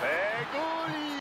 Pegou